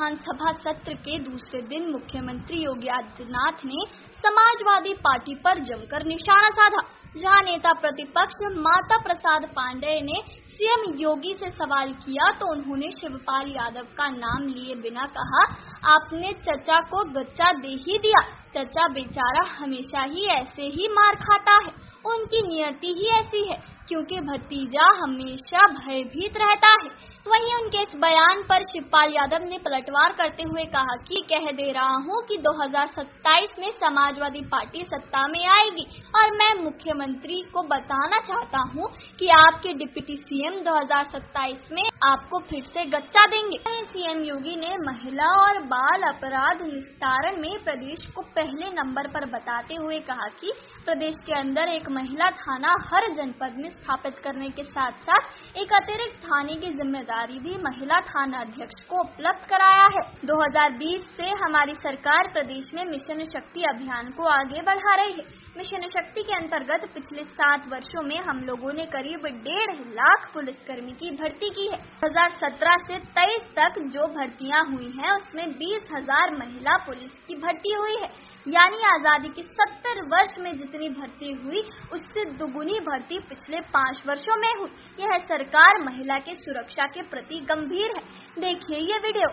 विधानसभा सत्र के दूसरे दिन मुख्यमंत्री योगी आदित्यनाथ ने समाजवादी पार्टी पर जमकर निशाना साधा, जहाँ नेता प्रतिपक्ष माता प्रसाद पांडेय ने सीएम योगी से सवाल किया तो उन्होंने शिवपाल यादव का नाम लिए बिना कहा, आपने चचा को गच्चा दे ही दिया। चचा बेचारा हमेशा ही ऐसे ही मार खाता है। उनकी नियति ही ऐसी है। क्योंकि भतीजा हमेशा भयभीत रहता है। वहीं उनके इस बयान पर शिवपाल यादव ने पलटवार करते हुए कहा कि कह दे रहा हूँ कि 2027 में समाजवादी पार्टी सत्ता में आएगी। और मैं मुख्यमंत्री को बताना चाहता हूँ कि आपके डिप्टी सीएम 2027 में आपको फिर से गच्चा देंगे। सीएम योगी ने महिला और बाल अपराध निस्तारण में प्रदेश को पहले नंबर पर बताते हुए कहा कि प्रदेश के अंदर एक महिला थाना हर जनपद में स्थापित करने के साथ साथ एक अतिरिक्त थाने की ज़िम्मेदारी भी महिला थाना अध्यक्ष को उपलब्ध कराया है। 2020 से हमारी सरकार प्रदेश में मिशन शक्ति अभियान को आगे बढ़ा रही है। मिशन शक्ति के अंतर्गत पिछले सात वर्षों में हम लोगों ने करीब डेढ़ लाख पुलिसकर्मी की भर्ती की है। 2017 से 23 तक जो भर्तियाँ हुई हैं, उसमें बीस हज़ार महिला पुलिस की भर्ती हुई है। यानी आज़ादी के सत्तर वर्ष में जितनी भर्ती हुई, उससे दुगुनी भर्ती पिछले पाँच वर्षों में हुई। यह सरकार महिला के सुरक्षा के प्रति गंभीर है। देखिए ये वीडियो।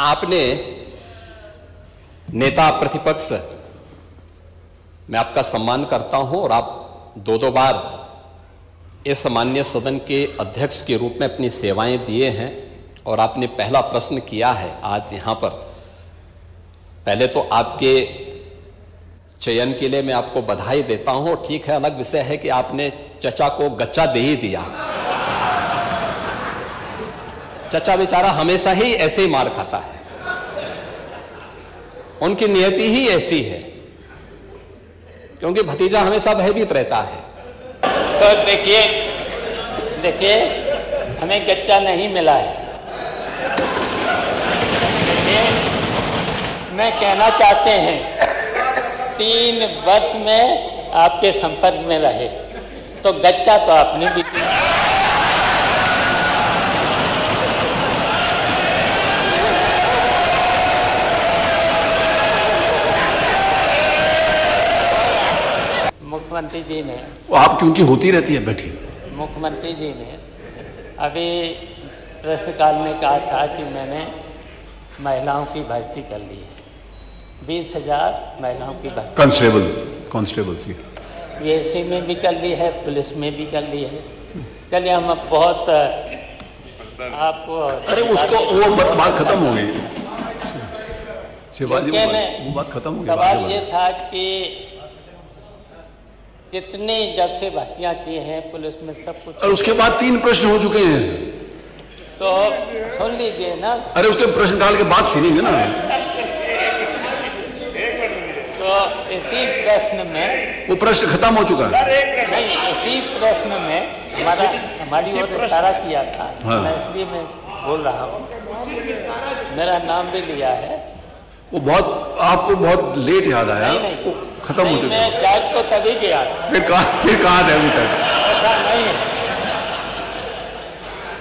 आपने नेता प्रतिपक्ष, मैं आपका सम्मान करता हूँ और आप दो दो बार इस मान्य सदन के अध्यक्ष के रूप में अपनी सेवाएँ दिए हैं और आपने पहला प्रश्न किया है आज यहाँ पर। पहले तो आपके चयन के लिए मैं आपको बधाई देता हूँ। ठीक है, अलग विषय है कि आपने चचा को गच्चा दे ही दिया। चचा बेचारा हमेशा ही ऐसे ही मार खाता है। उनकी नियति ही ऐसी है, क्योंकि भतीजा हमेशा भयभीत रहता है। तो देखिए देखिए, हमें गच्चा नहीं मिला है। मैं कहना चाहते हैं तीन वर्ष में आपके संपर्क में रहे। तो गच्चा तो आपने भी दिया मुख्यमंत्री जी ने वो आप क्योंकि होती रहती है बैठी। मुख्यमंत्री जी ने अभी प्रश्नकाल में कहा था कि मैंने महिलाओं की भर्ती कर ली है। बीस हज़ार महिलाओं की भर्ती कांस्टेबल की पीएससी में भी कर ली है पुलिस में भी कर ली है। चलिए हम अब बहुत आपको अरे उसको वो बात खत्म हो गई। वो बात- खत्म हो गई सवाल ये था कि कितने जब से भर्तियाँ की हैं पुलिस में सब कुछ और उसके बाद तीन प्रश्न हो चुके हैं। तो सुन लीजिए ना। अरे उसके प्रश्न काल के बाद सुनेंगे ना। इसी प्रश्न में वो प्रश्न खत्म हो चुका है। नहीं इसी प्रश्न में हमारा हमारी ओर इशारा किया था। हाँ। मैं इसलिए मैं बोल रहा हूँ। मेरा नाम भी लिया है। वो बहुत आपको बहुत लेट याद आया। वो खत्म हो चुका मैं है। जाग तो तभी गया फिर कहा फिर कहा है अभी तक? ऐसा नहीं है।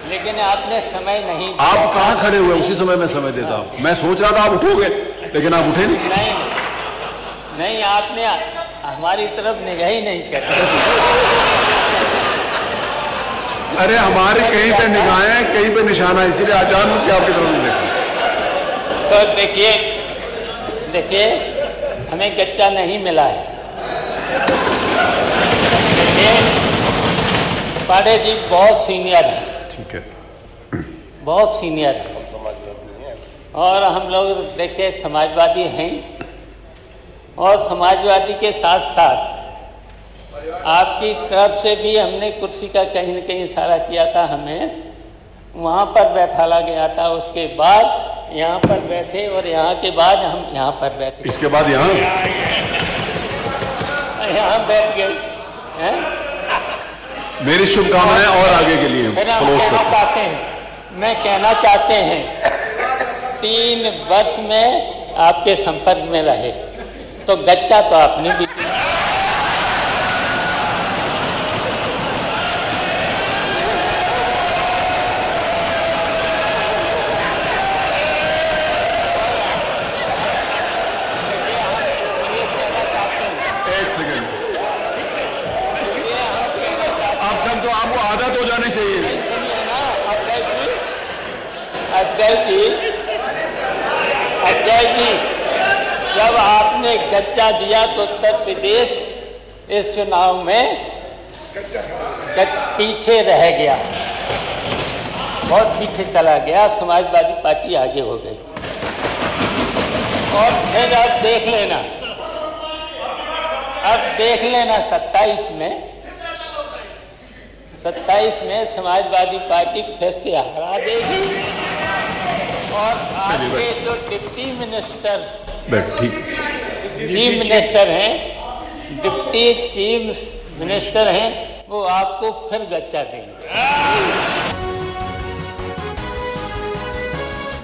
लेकिन आपने समय नहीं आप कहाँ खड़े हुए? उसी समय मैं समय देता हूँ। मैं सोच रहा था आप उठोगे लेकिन आप उठे नहीं। नहीं नहीं आपने हमारी तरफ़ निगाह ही नहीं करी अरे हमारे कहीं पे निगाहें कहीं पे निशाना है, इसीलिए आज जान मुझ आपकी तरफ़ नहीं देखा। तो देखिए देखिए हमें गच्चा नहीं मिला है। देखिए पांडे जी बहुत सीनियर है। ठीक है। बहुत सीनियर है। और हम लोग देखिए समाजवादी हैं। और समाजवादी के साथ साथ आपकी तरफ़ से भी हमने कुर्सी का कहीं न कहीं इशारा किया था हमें वहाँ पर बैठाला गया था। उसके बाद यहाँ पर बैठे और यहाँ के बाद हम यहाँ पर बैठे इसके बाद यहाँ? यहाँ बैठ गए हैं? मेरी शुभकामनाएँ और आगे के लिए कहना चाहते हैं मैं कहना चाहते हैं तीन वर्ष में आपके संपर्क में रहे। तो गच्चा तो आपने भी। तो आदत हो जानी चाहिए। की की जब आपने गच्चा दिया तो उत्तर प्रदेश इस चुनाव में पीछे रह गया। बहुत पीछे चला गया समाजवादी पार्टी आगे हो गई। और फिर अब देख लेना अब देख लेना सत्ताईस में सत्ताईस में समाजवादी पार्टी फिर से हरा देगी। और आपके जो डिप्टी मिनिस्टर बैठ ठीक। चीफ मिनिस्टर हैं डिप्टी चीफ मिनिस्टर हैं वो आपको फिर गच्चा देंगे।